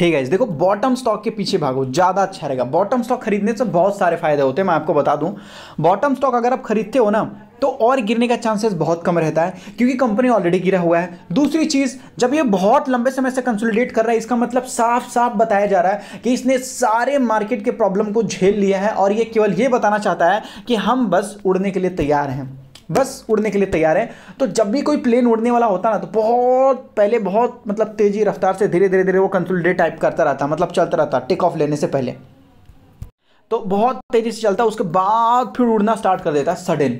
हे guys देखो bottom stock के पीछे भागो, ज़्यादा अच्छा रहेगा। बॉटम स्टॉक खरीदने से बहुत सारे फ़ायदे होते हैं, मैं आपको बता दूँ। बॉटम स्टॉक अगर आप खरीदते हो ना तो और गिरने का चांसेस बहुत कम रहता है, क्योंकि कंपनी ऑलरेडी गिरा हुआ है। दूसरी चीज़, जब ये बहुत लंबे समय से कंसोलिडेट कर रहा है, इसका मतलब साफ़ साफ़ बताया जा रहा है कि इसने सारे मार्केट के प्रॉब्लम को झेल लिया है, और ये केवल ये बताना चाहता है कि हम बस उड़ने के लिए तैयार हैं। बस उड़ने के लिए तैयार है। तो जब भी कोई प्लेन उड़ने वाला होता ना तो बहुत पहले बहुत मतलब तेज़ी रफ्तार से धीरे धीरे धीरे वो कंसोलिडेट टाइप करता रहता मतलब चलता रहता टेक ऑफ़ लेने से पहले। तो बहुत तेज़ी से चलता, उसके बाद फिर उड़ना स्टार्ट कर देता है सडन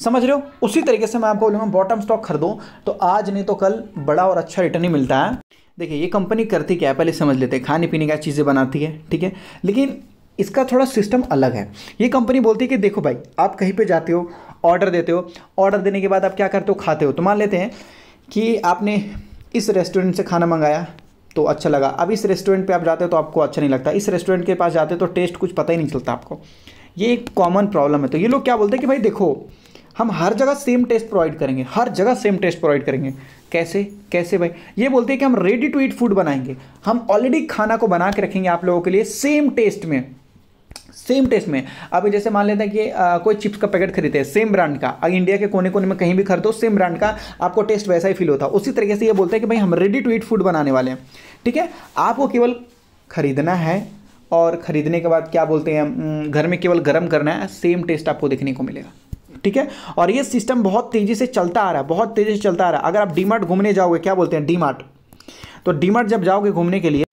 समझ रहे हो? उसी तरीके से मैं आपको बोलूँगा बॉटम स्टॉक खरीदो। तो आज नहीं तो कल बड़ा और अच्छा रिटर्न ही मिलता है। देखिए, ये कंपनी करती क्या है, पहले समझ लेते हैं। खाने, पीने का चीज़ें बनाती है, ठीक है? लेकिन इसका थोड़ा सिस्टम अलग है। ये कंपनी बोलती है कि, देखो भाई, आप कहीं पे जाते हो ऑर्डर देते हो। ऑर्डर देने के बाद आप क्या करते हो? खाते हो। तो मान लेते हैं कि आपने इस रेस्टोरेंट से खाना मंगाया तो अच्छा लगा। अब इस रेस्टोरेंट पे आप जाते हो तो आपको अच्छा नहीं लगता। इस रेस्टोरेंट के पास जाते हो तो टेस्ट कुछ पता ही नहीं चलता आपको। ये एक कॉमन प्रॉब्लम है। तो ये लोग क्या बोलते हैं कि भाई देखो, हम हर जगह सेम टेस्ट प्रोवाइड करेंगे। हर जगह सेम टेस्ट प्रोवाइड करेंगे। कैसे? कैसे भाई? ये बोलते हैं कि हम रेडी टू ईट फ़ूड बनाएँगे। हम ऑलरेडी खाना को बना के रखेंगे आप लोगों के लिए सेम टेस्ट में। सेम टेस्ट में। अभी जैसे मान लेते हैं कि आ, कोई चिप्स का पैकेट खरीदते हैं सेम ब्रांड का। अगर इंडिया के कोने कोने में कहीं भी खरीदो सेम ब्रांड का आपको टेस्ट वैसा ही फील होता। है उसी तरीके से ये बोलते हैं कि भाई हम रेडी टू ईट फ़ूड बनाने वाले हैं। ठीक है? आपको केवल खरीदना है और ख़रीदने के बाद क्या बोलते हैं घर में केवल गर्म करना है सेम टेस्ट आपको देखने को मिलेगा। ठीक है? और ये सिस्टम बहुत तेज़ी से चलता आ रहा है बहुत तेज़ी से चलता आ रहा है। अगर आप डी घूमने जाओगे क्या बोलते हैं डी तो डी जब जाओगे घूमने के लिए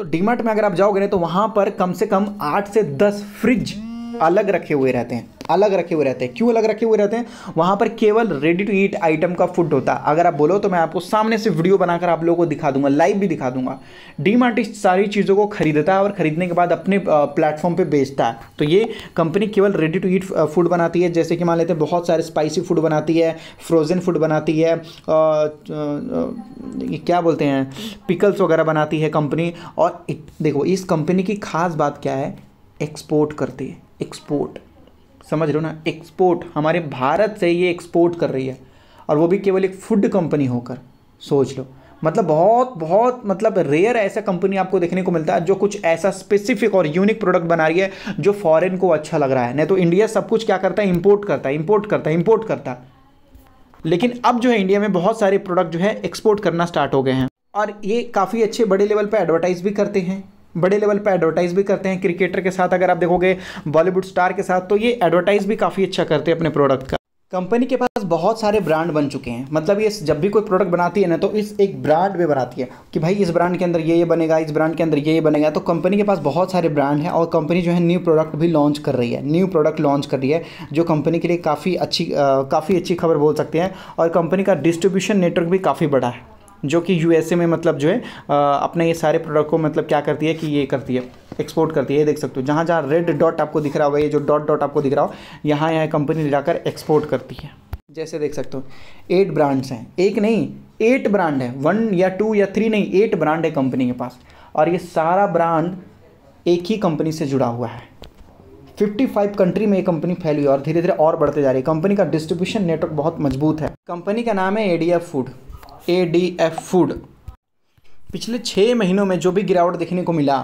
तो डीमार्ट में अगर आप जाओगे ना तो वहाँ पर कम से कम आठ से दस फ्रिज अलग रखे हुए रहते हैं, अलग रखे हुए रहते हैं। क्यों अलग रखे हुए रहते हैं? वहाँ पर केवल रेडी टू ईट आइटम का फ़ूड होता। है अगर आप बोलो तो मैं आपको सामने से वीडियो बनाकर आप लोगों को दिखा दूँगा लाइव भी दिखा दूँगा। डी मार्ट इस सारी चीज़ों को खरीदता है और खरीदने के बाद अपने प्लेटफॉर्म पर बेचता है। तो ये कंपनी केवल रेडी टू ईट फ़ूड बनाती है। जैसे कि मान लेते हैं, बहुत सारे स्पाइसी फ़ूड बनाती है फ्रोज़न फ़ूड बनाती है क्या बोलते हैं? पिकल्स वगैरह बनाती है कंपनी और देखो, इस कंपनी की खास बात क्या है? एक्सपोर्ट करती है एक्सपोर्ट समझ रहे हो ना? एक्सपोर्ट हमारे भारत से ये एक्सपोर्ट कर रही है। और वो भी केवल एक फ़ूड कंपनी होकर, सोच लो। मतलब बहुत बहुत मतलब रेयर ऐसा कंपनी आपको देखने को मिलता है जो कुछ ऐसा स्पेसिफिक और यूनिक प्रोडक्ट बना रही है जो फॉरेन को अच्छा लग रहा है। नहीं तो इंडिया सब कुछ क्या करता है? इंपोर्ट करता है इंपोर्ट करता है इंपोर्ट करता है। लेकिन अब जो है इंडिया में बहुत सारे प्रोडक्ट जो है एक्सपोर्ट करना स्टार्ट हो गए हैं। और ये काफ़ी अच्छे बड़े लेवल पर एडवर्टाइज भी करते हैं। बड़े लेवल पे एडवर्टाइज भी करते हैं क्रिकेटर के साथ, अगर आप देखोगे बॉलीवुड स्टार के साथ तो ये एडवर्टाइज भी काफ़ी अच्छा करते हैं अपने प्रोडक्ट का। कंपनी के पास बहुत सारे ब्रांड बन चुके हैं। मतलब ये जब भी कोई प्रोडक्ट बनाती है ना तो इस एक ब्रांड में बनाती है कि भाई इस ब्रांड के अंदर ये ये बनेगा, इस ब्रांड के अंदर ये ये बनेगा। तो कंपनी के पास बहुत सारे ब्रांड हैं और कंपनी जो है न्यू प्रोडक्ट भी लॉन्च कर रही है। न्यू प्रोडक्ट लॉन्च कर रही है, जो कंपनी के लिए काफ़ी अच्छी काफ़ी अच्छी खबर बोल सकते हैं। और कंपनी का डिस्ट्रीब्यूशन नेटवर्क भी काफ़ी बड़ा है। जो कि यूएसए में मतलब जो है अपने ये सारे प्रोडक्ट को मतलब क्या करती है कि ये करती है एक्सपोर्ट करती है, ये देख सकते हो। जहाँ जहाँ रेड डॉट आपको दिख रहा होगा, ये जो डॉट डॉट आपको दिख रहा हो, यहाँ यहाँ कंपनी जाकर एक्सपोर्ट करती है। जैसे देख सकते हो एट ब्रांड्स हैं। एक नहीं एट ब्रांड है। वन या टू या थ्री नहीं एट ब्रांड है कंपनी के पास। और ये सारा ब्रांड एक ही कंपनी से जुड़ा हुआ है। 55 कंट्री में ये कंपनी फैली और धीरे धीरे और बढ़ते जा रही है। कंपनी का डिस्ट्रीब्यूशन नेटवर्क बहुत मज़बूत है। कंपनी का नाम है ADF food A D F food पिछले छः महीनों में जो भी गिरावट देखने को मिला,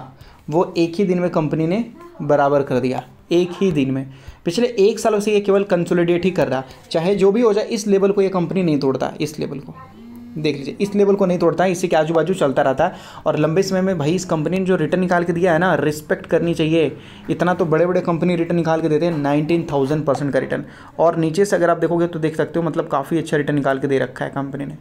वो एक ही दिन में कंपनी ने बराबर कर दिया। एक ही दिन में। पिछले एक सालों से ये केवल कंसोलिडेट ही कर रहा। चाहे जो भी हो जाए, इस लेवल को ये कंपनी नहीं तोड़ता, इस लेवल को। देख लीजिए, इस लेवल को नहीं तोड़ता है इससे के आजू बाजू चलता रहता है। और लंबे समय में भाई इस कंपनी ने जो रिटर्न निकाल के दिया है ना रिस्पेक्ट करनी चाहिए। इतना तो बड़े बड़े कंपनी रिटर्न निकाल के देते हैं नाइनटीन थाउज़ेंड परसेंट का रिटर्न और नीचे से अगर आप देखोगे तो देख सकते हो मतलब काफ़ी अच्छा रिटर्न निकाल के दे रखा है कंपनी ने।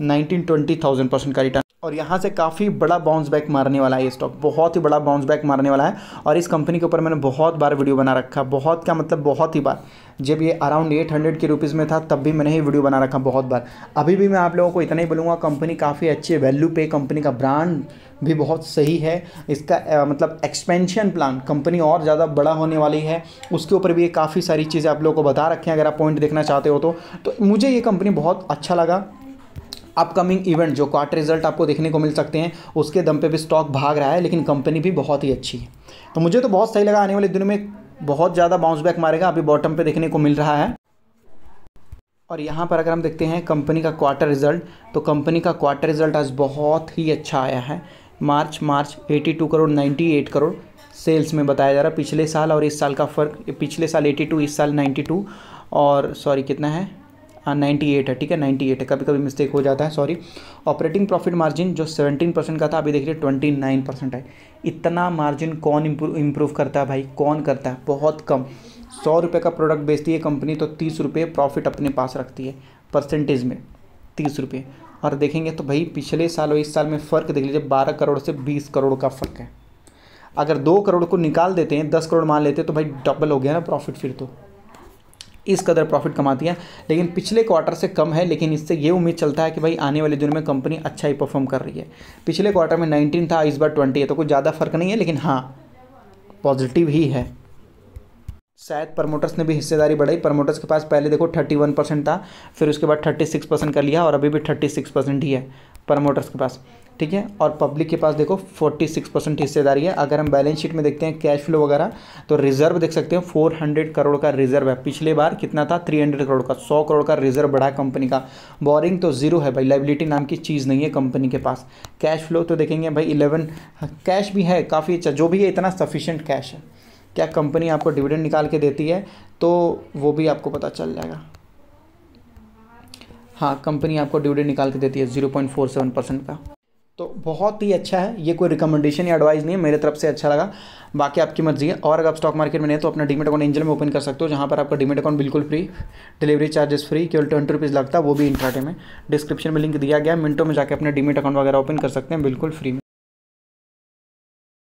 नाइनटीन ट्वेंटी थाउज़ेंड परसेंट का रिटर्न और यहाँ से काफ़ी बड़ा बाउंस बैक मारने वाला है ये स्टॉक बहुत ही बड़ा बाउंस बैक मारने वाला है। और इस कंपनी के ऊपर मैंने बहुत बार वीडियो बना रखा। बहुत का मतलब बहुत ही बार। जब ये अराउंड एट हंड्रेड के रुपीज़ में था तब भी मैंने ही वीडियो बना रखा बहुत बार। अभी भी मैं आप लोगों को इतना ही बोलूँगा कंपनी काफ़ी अच्छी वैल्यू पे कंपनी का ब्रांड भी बहुत सही है। इसका आ, मतलब एक्सपेंशन प्लान कंपनी और ज़्यादा बड़ा होने वाली है। उसके ऊपर भी ये काफ़ी सारी चीज़ें आप लोगों को बता रखे अगर आप पॉइंट देखना चाहते हो तो, तो मुझे ये कंपनी बहुत अच्छा लगा। अपकमिंग इवेंट जो क्वार्टर रिज़ल्ट आपको देखने को मिल सकते हैं, उसके दम पे भी स्टॉक भाग रहा है, लेकिन कंपनी भी बहुत ही अच्छी है। तो मुझे तो बहुत सही लगा आने वाले दिनों में, बहुत ज़्यादा बाउंस बैक मारेगा, अभी बॉटम पे देखने को मिल रहा है। और यहाँ पर अगर हम देखते हैं कंपनी का क्वार्टर रिज़ल्ट तो कंपनी का क्वार्टर रिज़ल्ट आज बहुत ही अच्छा आया है। March March 82 crore 98 crore sales में बताया जा रहा है। पिछले साल और इस साल का फ़र्क, पिछले साल 82 इस साल 92 और सॉरी कितना है? नाइन्टी एट है, ठीक है? नाइन्टी एट है। कभी कभी मिस्टेक हो जाता है सॉरी ऑपरेटिंग प्रॉफिट मार्जिन जो सेवनटीन परसेंट का था, अभी देखिए ट्वेंटी नाइन परसेंट है। इतना मार्जिन कौन इम्प्रूव करता है भाई? कौन करता है? बहुत कम। सौ रुपये का प्रोडक्ट बेचती है कंपनी तो तीस रुपये प्रॉफिट अपने पास रखती है परसेंटेज में, तीस रुपये और देखेंगे तो भाई, पिछले साल और इस साल में फ़र्क देख लीजिए, बारह करोड़ से बीस करोड़ का फ़र्क है। अगर दो करोड़ को निकाल देते हैं, दस करोड़ मान लेते हैं तो भाई डबल हो गया ना प्रॉफिट फिर तो। इस कदर प्रॉफिट कमाती है। लेकिन पिछले क्वार्टर से कम है, लेकिन इससे ये उम्मीद चलता है कि भाई आने वाले दिनों में कंपनी अच्छा ही परफॉर्म कर रही है। पिछले क्वार्टर में नाइनटीन था, इस बार ट्वेंटी है तो कुछ ज़्यादा फ़र्क नहीं है, लेकिन हाँ पॉजिटिव ही है। शायद प्रमोटर्स ने भी हिस्सेदारी बढ़ाई। प्रमोटर्स के पास पहले देखो थर्टी वन परसेंट था, फिर उसके बाद थर्टी सिक्स परसेंट कर लिया और अभी भी थर्टी सिक्स परसेंट ही है। प्रमोटर्स के पास, ठीक है? और पब्लिक के पास देखो फोर्टी सिक्स परसेंट हिस्सेदारी है। अगर हम बैलेंस शीट में देखते हैं कैश फ्लो वगैरह तो रिज़र्व देख सकते हैं फोर हंड्रेड करोड़ का रिज़र्व है। पिछले बार कितना था? थ्री हंड्रेड करोड़ का, सौ करोड़ का रिज़र्व बढ़ा कंपनी का। बोरिंग तो ज़ीरो है भाई लाइबिलिटी नाम की चीज़ नहीं है कंपनी के पास। कैश फ्लो तो देखेंगे भाई इलेवन कैश भी है, काफ़ी अच्छा जो भी है, इतना सफिशियंट कैश है। क्या कंपनी आपको डिविडेंड निकाल के देती है तो वो भी आपको पता चल जाएगा। हाँ कंपनी आपको डिविडेंड निकाल के देती है zero point four seven percent का। तो बहुत ही अच्छा है, ये कोई रिकमेंडेशन या एडवाइस नहीं है, मेरे तरफ़ से अच्छा लगा। बाकी आपकी मर्ज़ी है, और अगर आप स्टॉक मार्केट में नहीं तो अपना डीमेट अकाउंट एंजल में ओपन कर सकते हो, जहाँ पर आपका डीमेट अकाउंट बिल्कुल फ्री डिलीवरी चार्जेस फ्री केवल ट्वेंटी रुपीज़ लगता है, वो भी इंट्राटे में। डिस्क्रिप्शन में लिंक दिया गया मिनटों में जाकर अपने डीमेट अकाउंट वगैरह ओपन कर सकते हैं, बिल्कुल फ्री में।